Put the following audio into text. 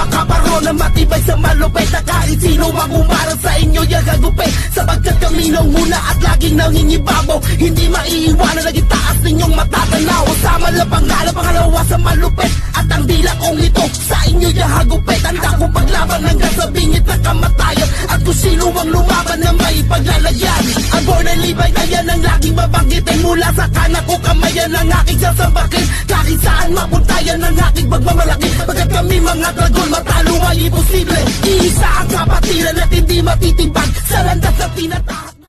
Napakaparo na matibay sa malupit Na kahit sino ang umarang sa inyo yung gagupit. Sapagkat kami nung muna at laging nangingibabaw Hindi maiiwanan naging taas ninyong matatanaw. Sama lang pangalan pangalawa sa malupit At ang dila kong ito sa inyo yung hagupit. Handa kong paglaban hanggang sa bingit na kamatayan At kung sino ang lumaban na may paglalagyan. Ang born and libay na yan ang laging babanggitin. Mula sa kanan ko kamayan ang aking sasabakin Kahit saan mapunta yan ang aking pagmamalaki kami mga dragon matalo ay imposible Iisa ang kapatiran at hindi matitimbang. Sa landas na tinatahak